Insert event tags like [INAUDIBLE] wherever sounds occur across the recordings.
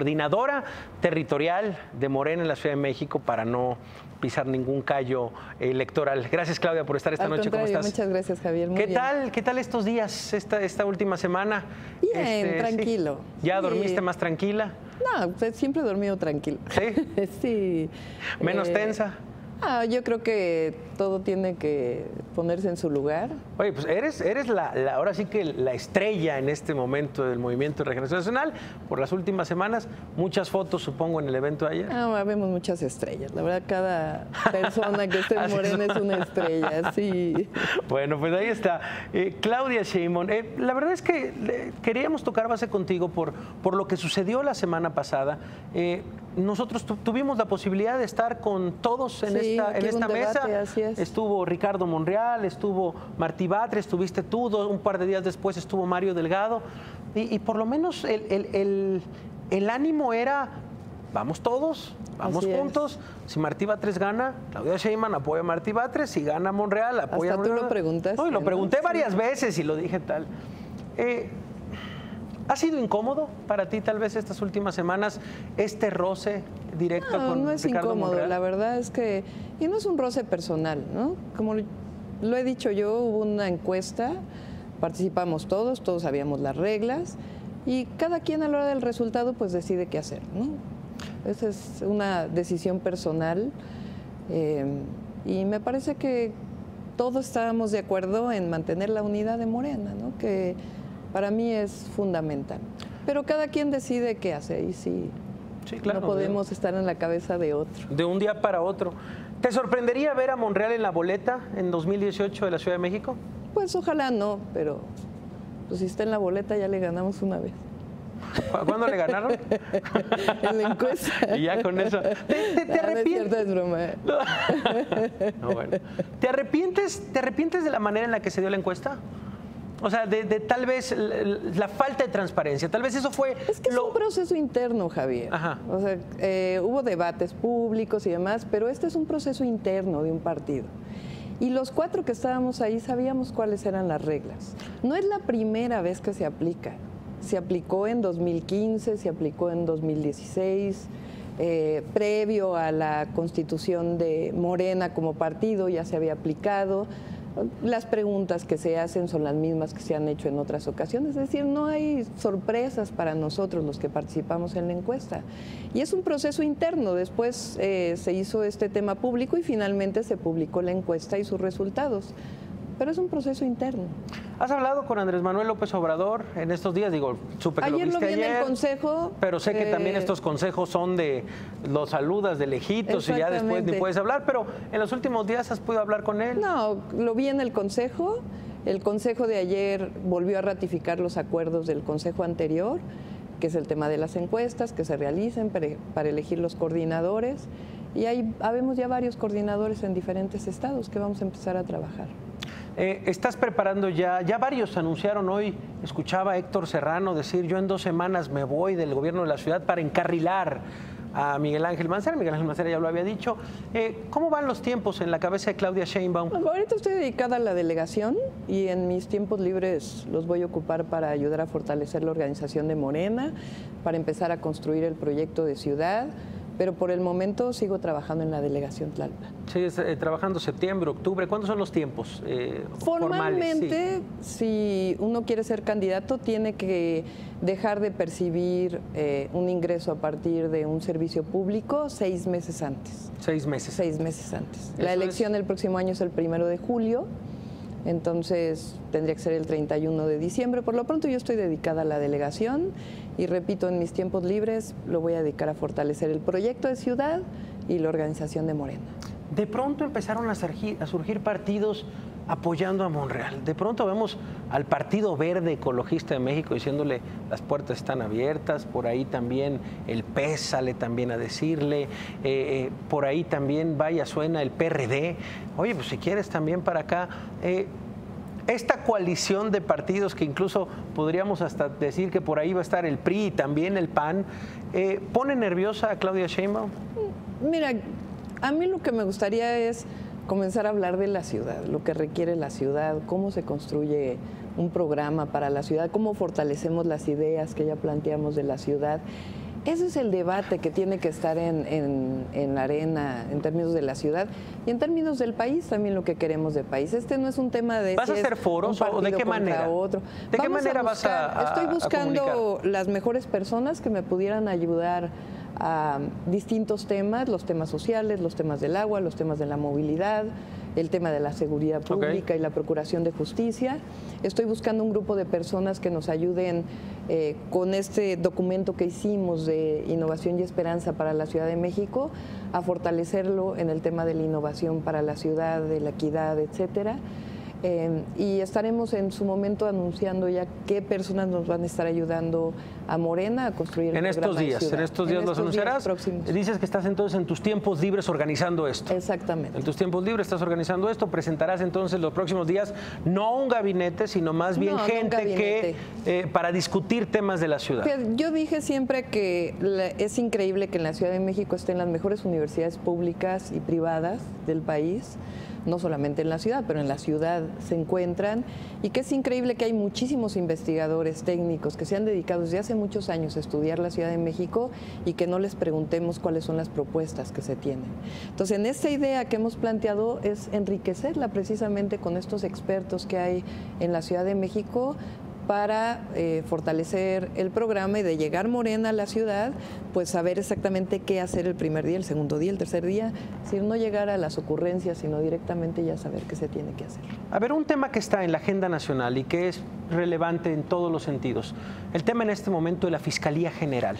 coordinadora territorial de Morena en la Ciudad de México para no pisar ningún callo electoral. Gracias Claudia por estar esta Al noche. ¿Cómo estás? Muchas gracias Javier. Muy ¿Qué bien. tal? ¿Qué tal estos días, esta, esta última semana? Bien, Este, sí. tranquilo. ¿Ya Sí. dormiste más tranquila? No, pues, siempre he dormido tranquilo. ¿Sí? [LAUGHS] sí. ¿Menos Eh, tensa? Ah, yo creo que todo tiene que ponerse en su lugar. Oye, pues eres, eres la, la- ahora sí que la estrella en este momento del Movimiento de Regeneración Nacional. Por las últimas semanas, muchas fotos supongo en el evento de ayer. Ah, vemos muchas estrellas. La verdad, cada persona que esté [LAUGHS] en Morena es. una estrella, sí. [LAUGHS] Bueno, pues ahí está. Eh, Claudia Sheinbaum, eh, la verdad es que eh, queríamos tocar base contigo por, por lo que sucedió la semana pasada. Eh, nosotros tu- tuvimos la posibilidad de estar con todos en Sí, esta, en esta debate, mesa. así es. Estuvo Ricardo Monreal, estuvo Martí Batres, estuviste tú, do- un par de días después estuvo Mario Delgado. Y, y por lo menos el, el- el- el ánimo era, vamos todos, vamos Así es. juntos. Si Martí Batres gana, Claudia Sheinbaum apoya a Martí Batres. Si gana Monreal, apoya a Hasta tú Monreal. lo preguntaste, No, y lo pregunté varias veces y lo dije tal. Eh, ¿Ha sido incómodo para ti tal vez estas últimas semanas este roce directo No, con no es Ricardo incómodo, Monreal? la verdad es que, y no es un roce personal, ¿no? Como lo- he dicho yo, hubo una encuesta, participamos todos, todos sabíamos las reglas, y cada quien a la hora del resultado pues decide qué hacer, ¿no? Esa es una decisión personal, eh, y me parece que todos estábamos de acuerdo en mantener la unidad de Morena, ¿no? Que para mí es fundamental. Pero cada quien decide qué hace, y sí, Sí, claro. no podemos estar en la cabeza de otro. De un día para otro. ¿Te sorprendería ver a Monreal en la boleta en 2018 de la Ciudad de México? Pues ojalá no, pero pues, si está en la boleta ya le ganamos una vez. ¿Cu- ¿Cuándo le ganaron? [LAUGHS] En la encuesta. y ya con eso. ¿Te, te- te Ah, no es cierto, arrepientes? es broma. [LAUGHS] No, bueno. ¿Te arrepientes, ¿Te arrepientes de la manera en la que se dio la encuesta? O sea, de, de tal vez la, la falta de transparencia. Tal vez eso fue Es que es un proceso interno, Javier. Ajá. O sea, eh, hubo debates públicos y demás, pero este es un proceso interno de un partido. Y los cuatro que estábamos ahí sabíamos cuáles eran las reglas. No es la primera vez que se aplica. Se aplicó en 2015, se aplicó en 2016, eh, previo a la constitución de Morena como partido ya se había aplicado. Las preguntas que se hacen son las mismas que se han hecho en otras ocasiones, es decir, no hay sorpresas para nosotros los que participamos en la encuesta. Y es un proceso interno, después eh, se hizo este tema público y finalmente se publicó la encuesta y sus resultados. Pero es un proceso interno. ¿Has hablado con Andrés Manuel López Obrador en estos días? Digo, supe que Ayer lo lo viste vi en el consejo. Pero sé que también eh, estos consejos son de los saludas de lejitos y ya después ni puedes hablar, pero en los últimos días has podido hablar con él. No, lo vi en el Consejo. El Consejo de ayer volvió a ratificar los acuerdos del Consejo anterior, que es el tema de las encuestas que se realicen para, para elegir los coordinadores. Y ahí habemos ya varios coordinadores en diferentes estados que vamos a empezar a trabajar. Eh, estás preparando ya, ya varios anunciaron hoy, escuchaba a Héctor Serrano decir, yo en dos semanas me voy del gobierno de la ciudad para encarrilar a Miguel Ángel Mancera. Miguel Ángel Mancera ya lo había dicho. Eh, ¿Cómo van los tiempos en la cabeza de Claudia Sheinbaum? Bueno, ahorita estoy dedicada a la delegación y en mis tiempos libres los voy a ocupar para ayudar a fortalecer la organización de Morena, para empezar a construir el proyecto de ciudad, pero por el momento sigo trabajando en la delegación Tlalpan. Sigues eh, trabajando septiembre, octubre. ¿Cuántos son los tiempos eh, formales? Formalmente, Sí. si uno quiere ser candidato, tiene que dejar de percibir eh, un ingreso a partir de un servicio público seis meses antes. Seis meses. Seis meses antes. Eso La es- elección del próximo año es el primero de julio, entonces tendría que ser el 31 de diciembre. Por lo pronto yo estoy dedicada a la delegación y repito, en mis tiempos libres lo voy a dedicar a fortalecer el proyecto de ciudad y la organización de Morena. De pronto empezaron a surgir, a surgir partidos apoyando a Monreal. De pronto vemos al Partido Verde Ecologista de México diciéndole las puertas están abiertas, por ahí también el PES sale también a decirle, eh, eh, por ahí también vaya suena el PRD, oye, pues si quieres también para acá. Eh, esta coalición de partidos que incluso podríamos hasta decir que por ahí va a estar el PRI y también el PAN, ¿pone nerviosa a Claudia Sheinbaum? Mira, a mí lo que me gustaría es comenzar a hablar de la ciudad, lo que requiere la ciudad, cómo se construye un programa para la ciudad, cómo fortalecemos las ideas que ya planteamos de la ciudad. Ese es el debate que tiene que estar en, la arena en términos de la ciudad y en términos del país también lo que queremos del país. Este no es un tema de... ¿Vas a hacer foros o de qué manera? Otro. ¿De qué manera vas a, Estoy buscando las mejores personas que me pudieran ayudar a distintos temas, los temas sociales, los temas del agua, los temas de la movilidad, el tema de la seguridad pública y la procuración de justicia. Estoy buscando un grupo de personas que nos ayuden eh, con este documento que hicimos de innovación y esperanza para la Ciudad de México a fortalecerlo en el tema de la innovación para la ciudad, de la equidad, etcétera. Em, y estaremos en su momento anunciando ya qué personas nos van a estar ayudando a Morena a construir en estos días. En estos días los anunciarás. Dices que estás entonces en tus tiempos libres organizando esto. Exactamente. En tus tiempos libres estás organizando esto. Presentarás entonces los próximos días no un gabinete, sino más bien gente que eh, para discutir temas de la ciudad. Yo dije siempre que es increíble que en la Ciudad de México estén las mejores universidades públicas y privadas del país no solamente en la ciudad, pero en la ciudad se encuentran y que es increíble que hay muchísimos investigadores técnicos que se han dedicado desde hace muchos años estudiar la Ciudad de México y que no les preguntemos cuáles son las propuestas que se tienen. Entonces, en esta idea que hemos planteado es enriquecerla precisamente con estos expertos que hay en la Ciudad de México para eh, fortalecer el programa y de llegar Morena a la ciudad, pues saber exactamente qué hacer el primer día, el segundo día, el tercer día, decir, no llegar a las ocurrencias, sino directamente ya saber qué se tiene que hacer. A ver, un tema que está en la agenda nacional y que es relevante en todos los sentidos, el tema en este momento de la Fiscalía General,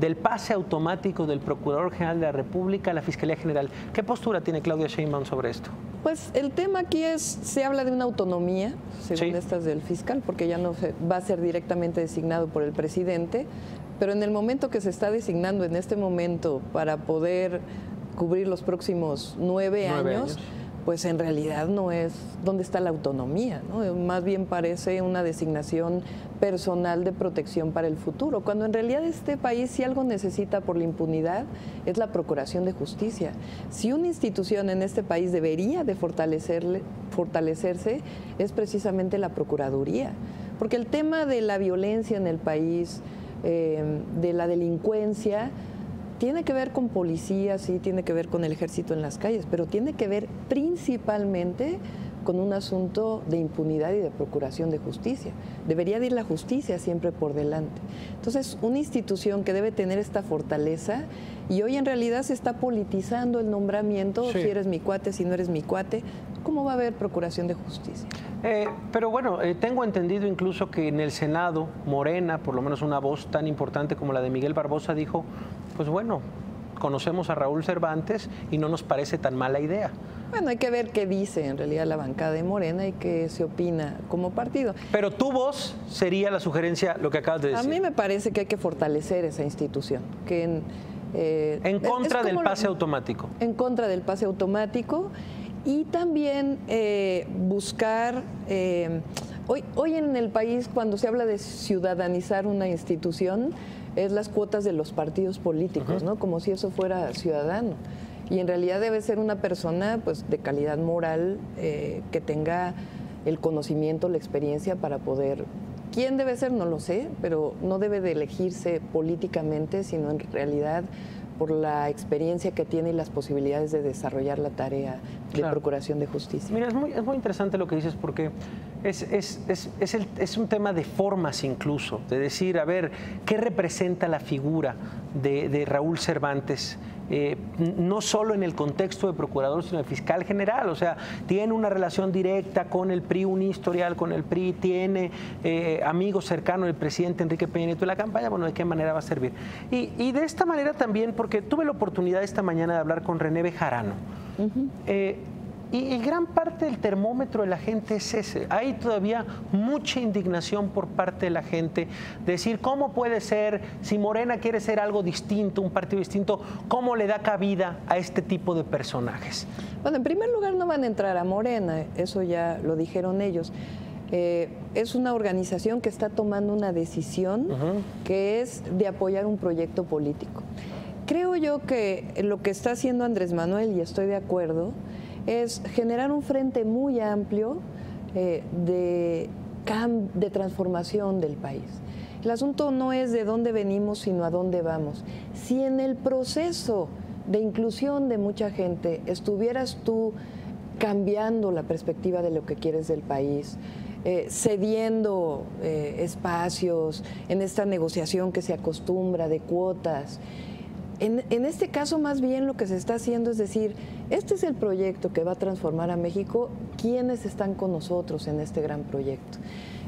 del pase automático del Procurador General de la República a la Fiscalía General. ¿Qué postura tiene Claudia Sheinbaum sobre esto? Pues el tema aquí es, se habla de una autonomía, según estas del fiscal, porque ya no va a ser directamente designado por el presidente, pero en el momento que se está designando en este momento para poder cubrir los próximos nueve, años pues en realidad no es dónde está la autonomía, ¿no? más bien parece una designación personal de protección para el futuro, cuando en realidad este país si algo necesita por la impunidad es la procuración de justicia. Si una institución en este país debería de fortalecerse es precisamente la Procuraduría, porque el tema de la violencia en el país, eh, de la delincuencia, tiene que ver con policías, sí, tiene que ver con el ejército en las calles, pero tiene que ver principalmente con un asunto de impunidad y de procuración de justicia. Debería ir la justicia siempre por delante. Entonces, una institución que debe tener esta fortaleza y hoy en realidad se está politizando el nombramiento, si eres mi cuate, si no eres mi cuate, ¿cómo va a haber procuración de justicia? Eh, pero bueno, eh, tengo entendido incluso que en el Senado, Morena, por lo menos una voz tan importante como la de Miguel Barbosa, dijo, pues bueno, conocemos a Raúl Cervantes y no nos parece tan mala idea. Bueno, hay que ver qué dice en realidad la bancada de Morena y qué se opina como partido. Pero tu voz sería la sugerencia, lo que acabas de decir. A mí me parece que hay que fortalecer esa institución. Que en, eh, en contra del pase automático. En contra del pase automático y también eh, buscar... Eh, hoy, hoy en el país, cuando se habla de ciudadanizar una institución, es las cuotas de los partidos políticos, ¿no? Como si eso fuera ciudadano. Y en realidad debe ser una persona pues, de calidad moral eh, que tenga el conocimiento, la experiencia para poder... ¿Quién debe ser? No lo sé, pero no debe de elegirse políticamente, sino en realidad por la experiencia que tiene y las posibilidades de desarrollar la tarea de procuración de justicia. Mira, es muy, es muy interesante lo que dices porque es, es, es, el, es, un tema de formas incluso, de decir, a ver, ¿qué representa la figura de, de Raúl Cervantes? Eh, no solo en el contexto de procurador, sino de fiscal general. O sea, tiene una relación directa con el PRI, un historial con el PRI, tiene eh, amigos cercanos del presidente Enrique Peña Nieto de la campaña. Bueno, ¿de qué manera va a servir? Y, de esta manera también, porque tuve la oportunidad esta mañana de hablar con René Bejarano. Y, gran parte del termómetro de la gente es ese. Hay todavía mucha indignación por parte de la gente. Decir, ¿cómo puede ser, si Morena quiere ser algo distinto, un partido distinto, cómo le da cabida a este tipo de personajes? Bueno, en primer lugar no van a entrar a Morena, eso ya lo dijeron ellos. Eh, es una organización que está tomando una decisión que es de apoyar un proyecto político. Creo yo que lo que está haciendo Andrés Manuel, y estoy de acuerdo, es generar un frente muy amplio eh, de, de transformación del país. El asunto no es de dónde venimos, sino a dónde vamos. Si en el proceso de inclusión de mucha gente estuvieras tú cambiando la perspectiva de lo que quieres del país, eh, cediendo eh, espacios en esta negociación que se acostumbra de cuotas, en, este caso, más bien lo que se está haciendo es decir, este es el proyecto que va a transformar a México, ¿quiénes están con nosotros en este gran proyecto?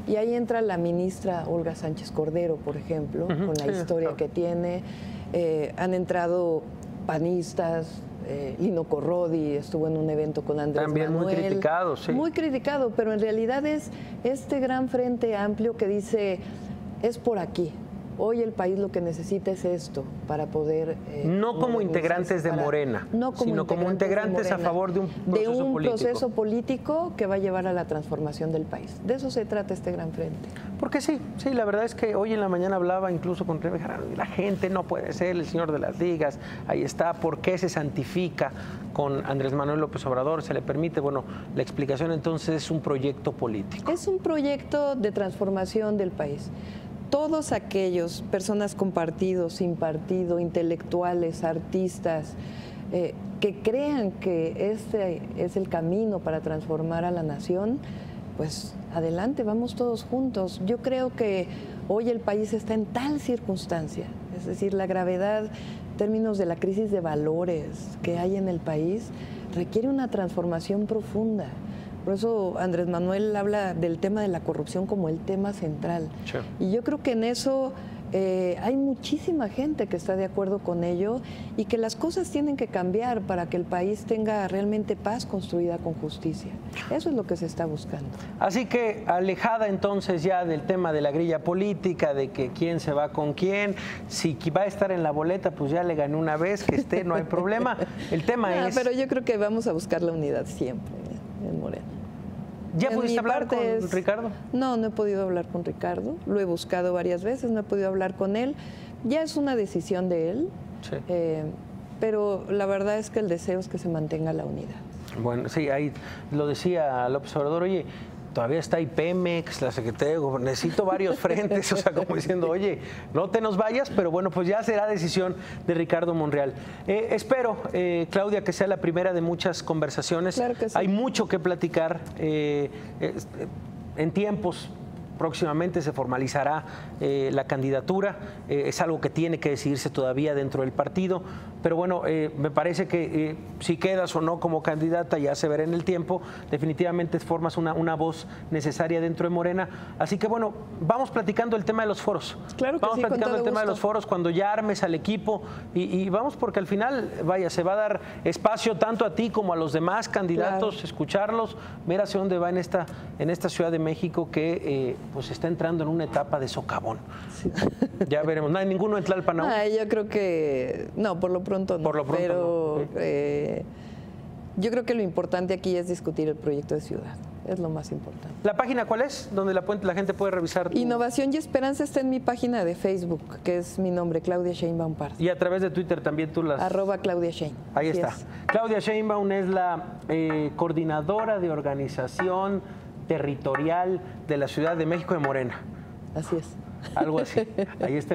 Y ahí entra la ministra Olga Sánchez Cordero, por ejemplo, con la historia que tiene. Eh, han entrado panistas, eh, Lino Corrodi estuvo en un evento con Andrés También muy criticado, sí. Muy criticado, pero en realidad es este gran frente amplio que dice, es por aquí, Hoy el país lo que necesita es esto para poder... Eh, no como integrantes de Morena, sino como integrantes a favor de un proceso de un político. proceso político que va a llevar a la transformación del país. De eso se trata este gran frente. Porque sí, sí, la verdad es que hoy en la mañana hablaba incluso con la gente no puede ser el señor de las ligas, ahí está, ¿por qué se santifica con Andrés Manuel López Obrador? ¿Se le permite? Bueno, la explicación entonces es un proyecto político. Es un proyecto de transformación del país todos aquellos, personas con partido, sin partido, intelectuales, artistas, eh, que crean que este es el camino para transformar a la nación, pues adelante, vamos todos juntos. Yo creo que hoy el país está en tal circunstancia, es decir, la gravedad en términos de la crisis de valores que hay en el país requiere una transformación profunda. Por eso Andrés Manuel habla del tema de la corrupción como el tema central. Y yo creo que en eso eh, hay muchísima gente que está de acuerdo con ello y que las cosas tienen que cambiar para que el país tenga realmente paz construida con justicia. Eso es lo que se está buscando. Así que alejada entonces ya del tema de la grilla política, de que quién se va con quién, si va a estar en la boleta, pues ya le gané una vez, que esté, no hay problema. [LAUGHS] El tema es... Pero yo creo que vamos a buscar la unidad siempre en Moreno. ¿Ya pudiste hablar con Ricardo? No, no he podido hablar con Ricardo. Lo he buscado varias veces, no he podido hablar con él. Ya es una decisión de él. Sí. Eh, pero la verdad es que el deseo es que se mantenga la unidad. Bueno, sí, ahí lo decía López Obrador, oye, todavía está IPEMEX, la Secretaría de necesito varios frentes, o sea, como diciendo, oye, no te nos vayas, pero bueno, pues ya será decisión de Ricardo Monreal. Eh, espero, eh, Claudia, que sea la primera de muchas conversaciones. Claro que sí. Hay mucho que platicar eh, en tiempos próximamente se formalizará eh, la candidatura, eh, es algo que tiene que decidirse todavía dentro del partido, pero bueno, eh, me parece que si quedas o no como candidata ya se verá en el tiempo, definitivamente formas una, una, voz necesaria dentro de Morena, así que bueno, vamos platicando el tema de los foros, claro vamos platicando el tema de los foros cuando ya armes al equipo y, vamos porque al final, vaya, se va a dar espacio tanto a ti como a los demás candidatos, escucharlos, ver hacia dónde va en esta, en esta Ciudad de México que pues está entrando en una etapa de socavón. [LAUGHS] Ya veremos. No hay ninguno en Tlalpan aún. yo creo que no, por lo pronto no. Por lo pronto pero eh, yo creo que lo importante aquí es discutir el proyecto de ciudad. Es lo más importante. ¿La página cuál es? Donde la, la gente puede revisar. Innovación y Esperanza está en mi página de Facebook, que es mi nombre, Claudia Sheinbaum Pars. Y a través de Twitter también tú las... Arroba Claudia Shein. Ahí está. Claudia Sheinbaum es la eh, coordinadora de organización territorial de la Ciudad de México de Morena. Así es. Algo así. [LAUGHS] Ahí está.